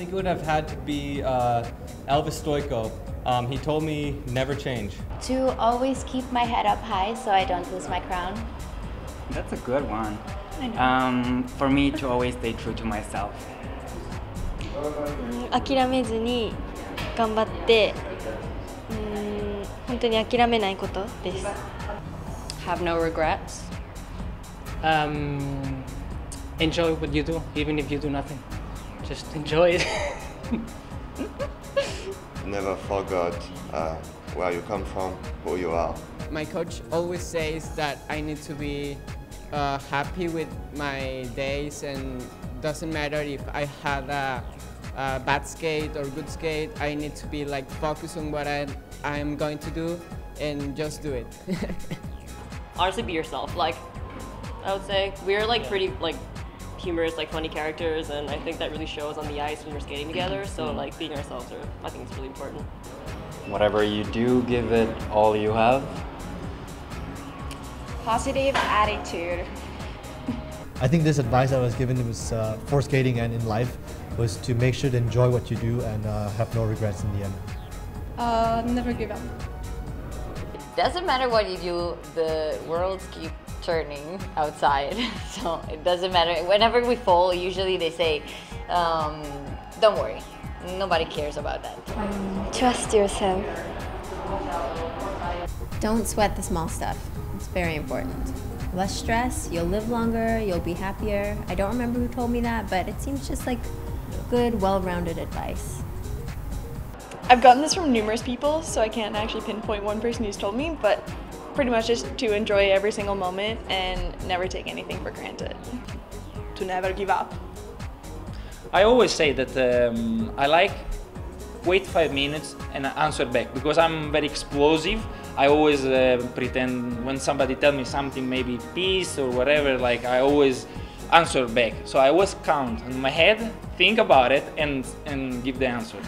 think it would have had to be uh, Elvis Stojko. Um, he told me never change. To always keep my head up high so I don't lose my crown. That's a good one. Um, for me to always stay true to myself. Have no regrets.、Um, enjoy what you do, even if you do nothing. Just enjoy it. Never forgot uh, where you come from, who you are. My coach always says that I need to be uh, happy with my days and doesn't matter if I had a, a bad skate or good skate, I need to be like focused on what I, I'm going to do and just do it. Honestly, be yourself. Like, I would say we're like pretty like humorous, like funny characters, and I think that really shows on the ice when we're skating together. So like being ourselves, are, I think it's really important. Whatever you do, give it all you have. Positive attitude. I think this advice I was given was uh, for skating and in life was to make sure to enjoy what you do and uh, have no regrets in the end. Uh, never give up. Doesn't matter what you do, the worlds keep turning outside. so it doesn't matter. Whenever we fall, usually they say, um, don't worry. Nobody cares about that. Trust yourself Don't sweat the small stuff. It's very important. Less stress, you'll live longer, you'll be happier. I don't remember who told me that, but it seems just like good, well rounded advice. I've gotten this from numerous people, so I can't actually pinpoint one person who's told me, but pretty much just to enjoy every single moment and never take anything for granted. To never give up. I always say that um, I like wait five minutes and answer back because I'm very explosive. I always uh, pretend when somebody tell me something, maybe peace or whatever, like I always answer back. So I always count in my head, think about it, and and give the answer.